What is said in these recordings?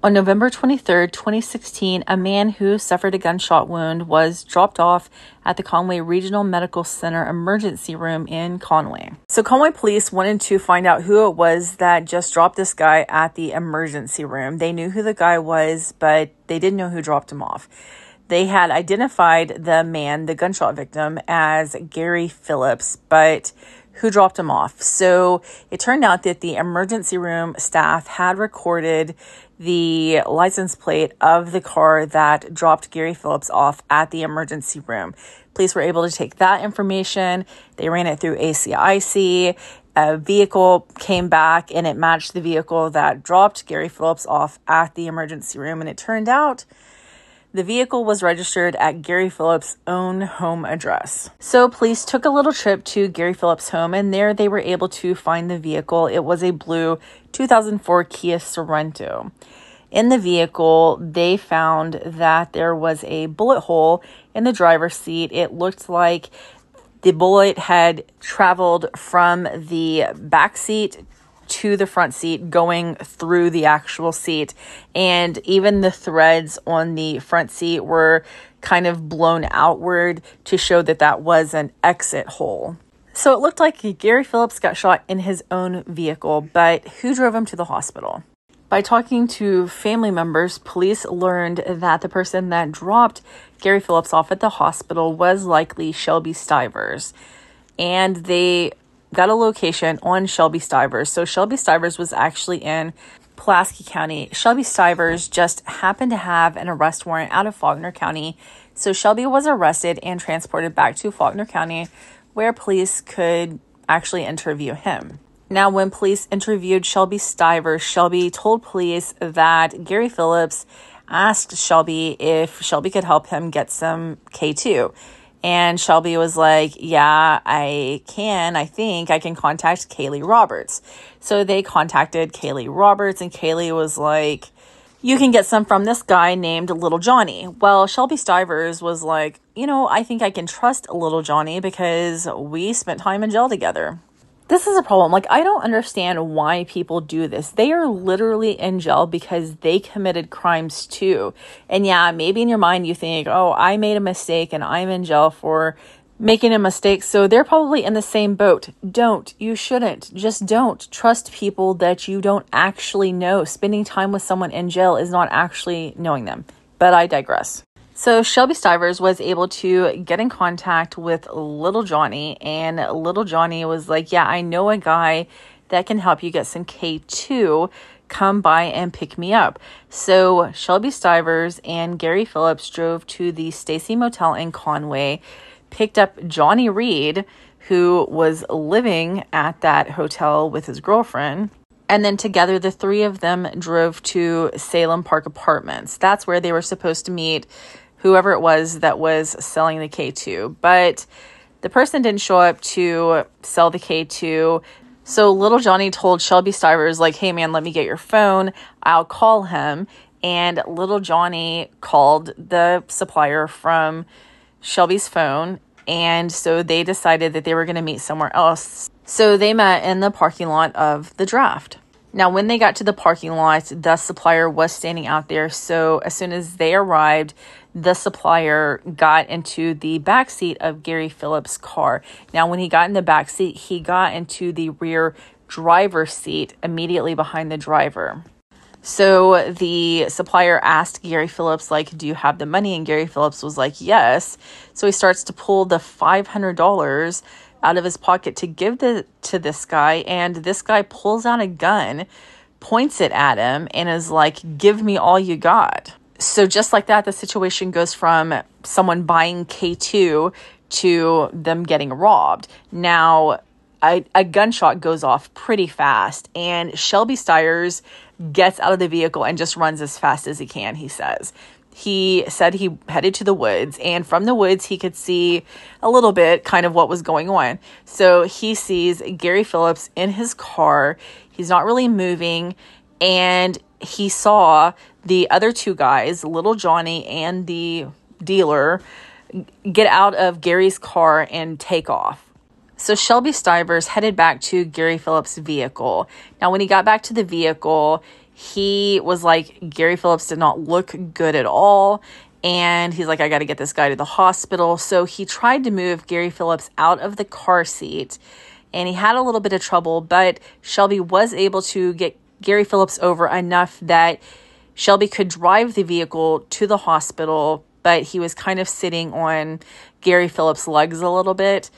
On November 23, 2016, a man who suffered a gunshot wound was dropped off at the Conway Regional Medical Center emergency room in Conway. So, Conway police wanted to find out who it was that just dropped this guy at the emergency room. They knew who the guy was, but they didn't know who dropped him off. They had identified the man, the gunshot victim, as Gary Phillips, but who dropped him off. So it turned out that the emergency room staff had recorded the license plate of the car that dropped Gary Phillips off at the emergency room. Police were able to take that information. They ran it through ACIC. A vehicle came back and it matched the vehicle that dropped Gary Phillips off at the emergency room. And it turned out the vehicle was registered at Gary Phillips' own home address. So, police took a little trip to Gary Phillips' home, and there they were able to find the vehicle. It was a blue 2004 Kia Sorento. In the vehicle, they found that there was a bullet hole in the driver's seat. It looked like the bullet had traveled from the back seat to the front seat going through the actual seat. And even the threads on the front seat were kind of blown outward to show that that was an exit hole. So it looked like Gary Phillips got shot in his own vehicle, but who drove him to the hospital? By talking to family members, police learned that the person that dropped Gary Phillips off at the hospital was likely Shelby Stivers. And they got a location on Shelby Stivers. So Shelby Stivers was actually in Pulaski County. Shelby Stivers just happened to have an arrest warrant out of Faulkner County. So Shelby was arrested and transported back to Faulkner County where police could actually interview him. Now, when police interviewed Shelby Stivers, Shelby told police that Gary Phillips asked Shelby if Shelby could help him get some K2. And Shelby was like, Yeah, I can. I think I can contact Kaylee Roberts. So they contacted Kaylee Roberts, and Kaylee was like, You can get some from this guy named Little Johnny. Well, Shelby Stivers was like, You know, I think I can trust Little Johnny because we spent time in jail together this is a problem. Like, I don't understand why people do this. They are literally in jail because they committed crimes too. And yeah, maybe in your mind you think, oh, I made a mistake and I'm in jail for making a mistake. So they're probably in the same boat. Don't. You shouldn't. Just don't. Trust people that you don't actually know. Spending time with someone in jail is not actually knowing them. But I digress. So Shelby Stivers was able to get in contact with Little Johnny, and Little Johnny was like, Yeah, I know a guy that can help you get some K2. Come by and pick me up. So Shelby Stivers and Gary Phillips drove to the Stacy Motel in Conway, picked up Johnny Reed, who was living at that hotel with his girlfriend. And then together, the three of them drove to Salem Park Apartments. That's where they were supposed to meet whoever it was that was selling the K2. But the person didn't show up to sell the K2. So little Johnny told Shelby Stivers, like, hey man, let me get your phone. I'll call him. And little Johnny called the supplier from Shelby's phone. And so they decided that they were going to meet somewhere else. So they met in the parking lot of the draft. Now, when they got to the parking lot, the supplier was standing out there. So as soon as they arrived, the supplier got into the back seat of Gary Phillips' car. Now, when he got in the back seat, he got into the rear driver's seat immediately behind the driver. So the supplier asked Gary Phillips, like, do you have the money? And Gary Phillips was like, yes. So he starts to pull the $500 out of his pocket to give the, to this guy. And this guy pulls out a gun, points it at him, and is like, give me all you got so just like that, the situation goes from someone buying K2 to them getting robbed. Now, a, a gunshot goes off pretty fast, and Shelby Stivers gets out of the vehicle and just runs as fast as he can, he says. He said he headed to the woods, and from the woods, he could see a little bit kind of what was going on. So he sees Gary Phillips in his car. He's not really moving, and he saw the other two guys, Little Johnny and the dealer, get out of Gary's car and take off. So Shelby Stivers headed back to Gary Phillips' vehicle. Now, when he got back to the vehicle, he was like, Gary Phillips did not look good at all. And he's like, I got to get this guy to the hospital. So he tried to move Gary Phillips out of the car seat and he had a little bit of trouble, but Shelby was able to get Gary Phillips over enough that Shelby could drive the vehicle to the hospital, but he was kind of sitting on Gary Phillips' legs a little bit.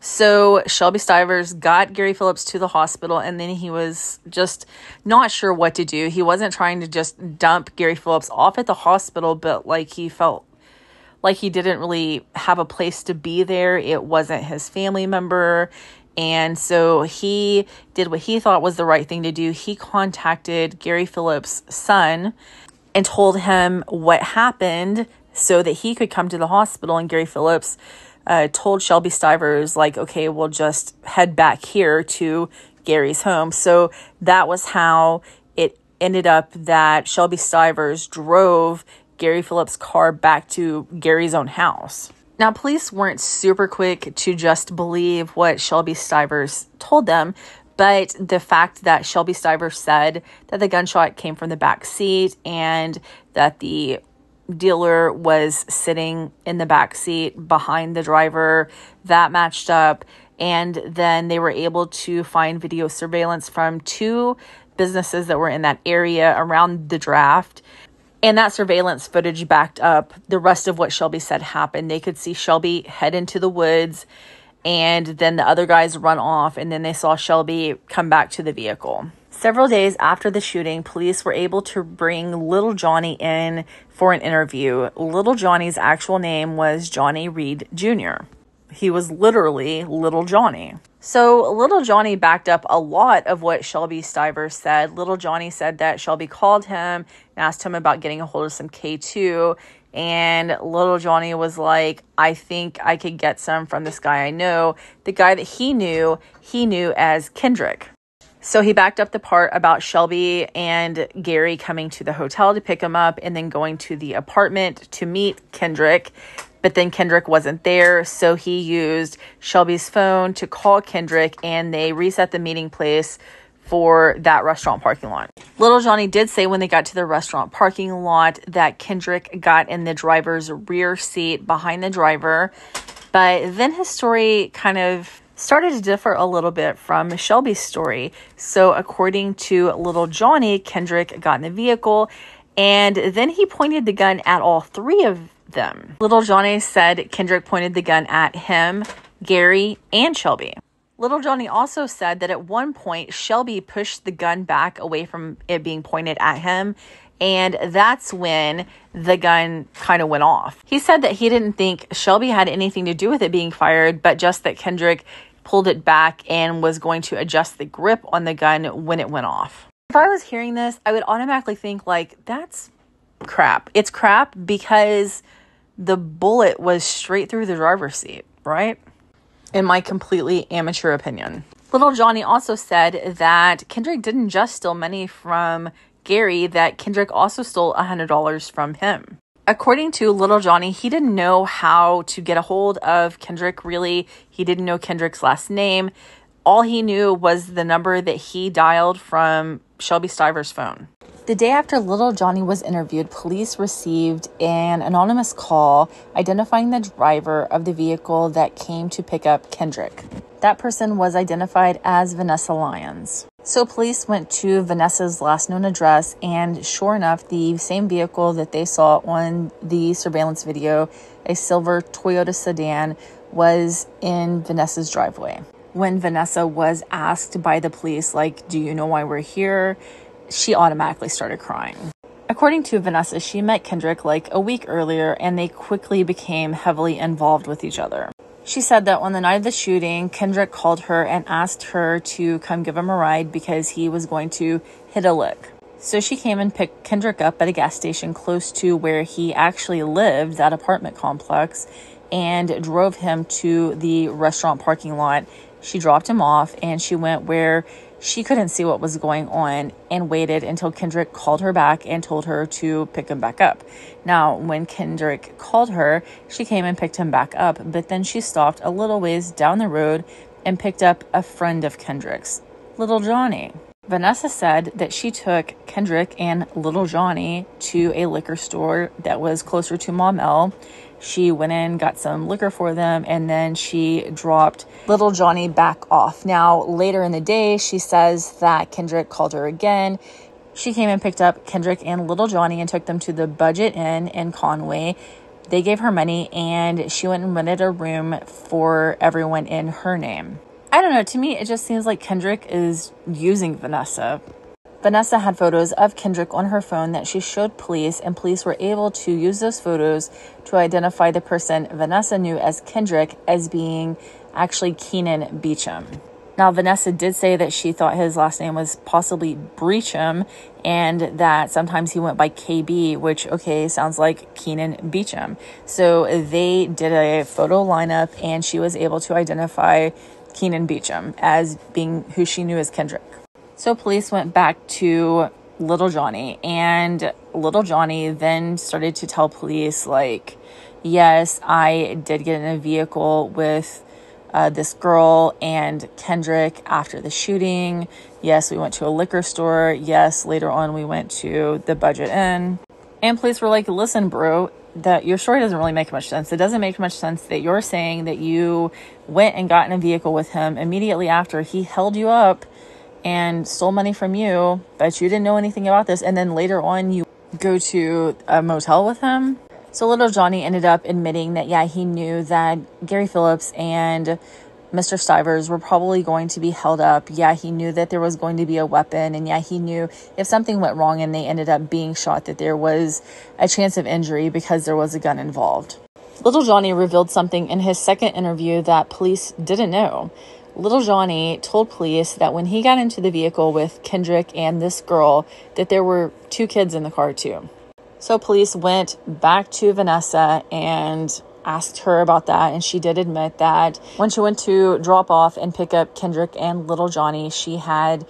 So Shelby Stivers got Gary Phillips to the hospital and then he was just not sure what to do. He wasn't trying to just dump Gary Phillips off at the hospital, but like he felt like he didn't really have a place to be there. It wasn't his family member. And so he did what he thought was the right thing to do. He contacted Gary Phillips' son and told him what happened so that he could come to the hospital. And Gary Phillips uh, told Shelby Stivers, like, okay, we'll just head back here to Gary's home. So that was how it ended up that Shelby Stivers drove Gary Phillips' car back to Gary's own house. Now, police weren't super quick to just believe what Shelby Stivers told them, but the fact that Shelby Stivers said that the gunshot came from the back seat and that the dealer was sitting in the back seat behind the driver. That matched up. And then they were able to find video surveillance from two businesses that were in that area around the draft. And that surveillance footage backed up the rest of what Shelby said happened. They could see Shelby head into the woods and then the other guys run off and then they saw Shelby come back to the vehicle. Several days after the shooting, police were able to bring little Johnny in for an interview. Little Johnny's actual name was Johnny Reed Jr. He was literally Little Johnny. So, Little Johnny backed up a lot of what Shelby Stivers said. Little Johnny said that Shelby called him and asked him about getting a hold of some K2. And Little Johnny was like, I think I could get some from this guy I know. The guy that he knew, he knew as Kendrick. So he backed up the part about Shelby and Gary coming to the hotel to pick him up and then going to the apartment to meet Kendrick. But then Kendrick wasn't there, so he used Shelby's phone to call Kendrick and they reset the meeting place for that restaurant parking lot. Little Johnny did say when they got to the restaurant parking lot that Kendrick got in the driver's rear seat behind the driver. But then his story kind of started to differ a little bit from Shelby's story. So, according to little Johnny, Kendrick got in the vehicle and then he pointed the gun at all three of them. Little Johnny said Kendrick pointed the gun at him, Gary, and Shelby. Little Johnny also said that at one point, Shelby pushed the gun back away from it being pointed at him and that's when the gun kind of went off. He said that he didn't think Shelby had anything to do with it being fired, but just that Kendrick pulled it back and was going to adjust the grip on the gun when it went off. If I was hearing this, I would automatically think, like, that's crap. It's crap because the bullet was straight through the driver's seat, right? In my completely amateur opinion. Little Johnny also said that Kendrick didn't just steal money from Gary, that Kendrick also stole $100 from him according to Little Johnny, he didn't know how to get a hold of Kendrick really. He didn't know Kendrick's last name. All he knew was the number that he dialed from Shelby Stivers' phone. The day after Little Johnny was interviewed, police received an anonymous call identifying the driver of the vehicle that came to pick up Kendrick. That person was identified as Vanessa Lyons. So police went to Vanessa's last known address, and sure enough, the same vehicle that they saw on the surveillance video, a silver Toyota sedan, was in Vanessa's driveway. When Vanessa was asked by the police, like, do you know why we're here? She automatically started crying. According to Vanessa, she met Kendrick like a week earlier and they quickly became heavily involved with each other. She said that on the night of the shooting, Kendrick called her and asked her to come give him a ride because he was going to hit a lick. So she came and picked Kendrick up at a gas station close to where he actually lived, that apartment complex, and drove him to the restaurant parking lot. She dropped him off and she went where she couldn't see what was going on and waited until Kendrick called her back and told her to pick him back up. Now, when Kendrick called her, she came and picked him back up, but then she stopped a little ways down the road and picked up a friend of Kendrick's, little Johnny. Vanessa said that she took Kendrick and little Johnny to a liquor store that was closer to Maumelle. She went in, got some liquor for them, and then she dropped little Johnny back off. Now, later in the day, she says that Kendrick called her again. She came and picked up Kendrick and little Johnny and took them to the Budget Inn in Conway. They gave her money and she went and rented a room for everyone in her name. I don't know, to me, it just seems like Kendrick is using Vanessa. Vanessa had photos of Kendrick on her phone that she showed police, and police were able to use those photos to identify the person Vanessa knew as Kendrick as being actually Keenan Beacham. Now, Vanessa did say that she thought his last name was possibly Breacham and that sometimes he went by KB, which, okay, sounds like Keenan Beacham. So they did a photo lineup and she was able to identify Keenan Beacham as being who she knew as Kendrick. So police went back to little Johnny, and little Johnny then started to tell police, like, yes, I did get in a vehicle with uh, this girl and Kendrick after the shooting. Yes, we went to a liquor store. Yes, later on we went to the Budget Inn. And police were like, listen, bro, that your story doesn't really make much sense. It doesn't make much sense that you're saying that you went and got in a vehicle with him immediately after he held you up and stole money from you, but you didn't know anything about this. And then later on, you go to a motel with him. So little Johnny ended up admitting that, yeah, he knew that Gary Phillips and Mr. Stivers were probably going to be held up. Yeah, he knew that there was going to be a weapon. And yeah, he knew if something went wrong and they ended up being shot, that there was a chance of injury because there was a gun involved. Little Johnny revealed something in his second interview that police didn't know. Little Johnny told police that when he got into the vehicle with Kendrick and this girl, that there were two kids in the car too. So police went back to Vanessa and asked her about that, and she did admit that when she went to drop off and pick up Kendrick and little Johnny, she had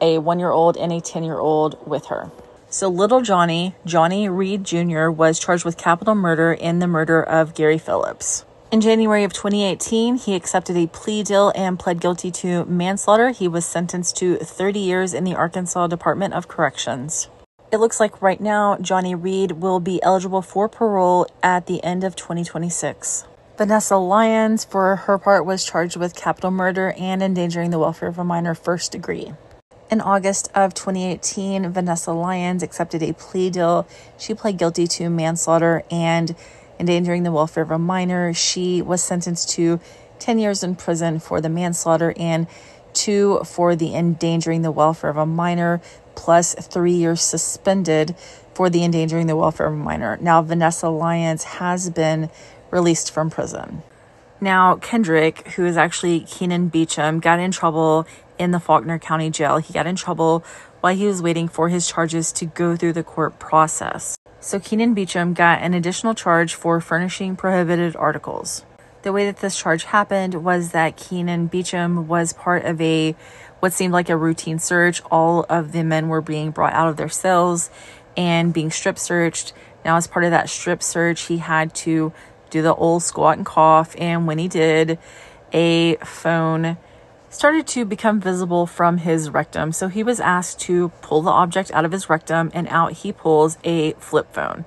a one year old and a 10 year old with her. So, little Johnny, Johnny Reed Jr., was charged with capital murder in the murder of Gary Phillips. In January of 2018, he accepted a plea deal and pled guilty to manslaughter. He was sentenced to 30 years in the Arkansas Department of Corrections. It looks like right now Johnny Reed will be eligible for parole at the end of 2026. Vanessa Lyons, for her part, was charged with capital murder and endangering the welfare of a minor first degree. In August of 2018, Vanessa Lyons accepted a plea deal. She pled guilty to manslaughter and endangering the welfare of a minor. She was sentenced to 10 years in prison for the manslaughter and two for the endangering the welfare of a minor, plus three years suspended for the endangering the welfare of a minor. Now, Vanessa Lyons has been released from prison. Now, Kendrick, who is actually Keenan Beacham, got in trouble in the Faulkner County Jail. He got in trouble while he was waiting for his charges to go through the court process. So Keenan Beecham got an additional charge for furnishing prohibited articles. The way that this charge happened was that Keenan Beecham was part of a what seemed like a routine search. All of the men were being brought out of their cells and being strip searched. Now, as part of that strip search, he had to do the old squat and cough. And when he did, a phone started to become visible from his rectum. So he was asked to pull the object out of his rectum, and out he pulls a flip phone.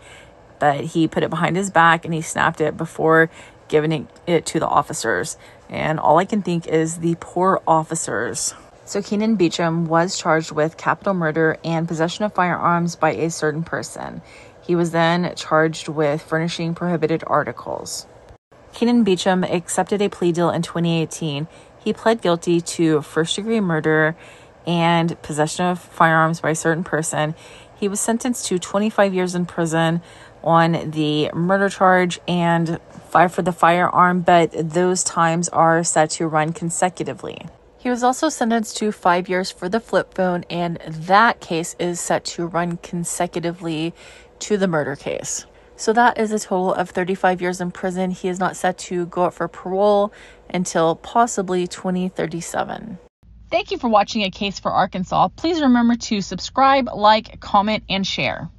But he put it behind his back and he snapped it before giving it to the officers. And all I can think is the poor officers. So Keenan Beecham was charged with capital murder and possession of firearms by a certain person. He was then charged with furnishing prohibited articles. Keenan Beecham accepted a plea deal in 2018 he pled guilty to first degree murder and possession of firearms by a certain person. He was sentenced to 25 years in prison on the murder charge and five for the firearm, but those times are set to run consecutively. He was also sentenced to five years for the flip phone, and that case is set to run consecutively to the murder case. So that is a total of 35 years in prison. He is not set to go out for parole until possibly 2037. Thank you for watching A Case for Arkansas. Please remember to subscribe, like, comment, and share.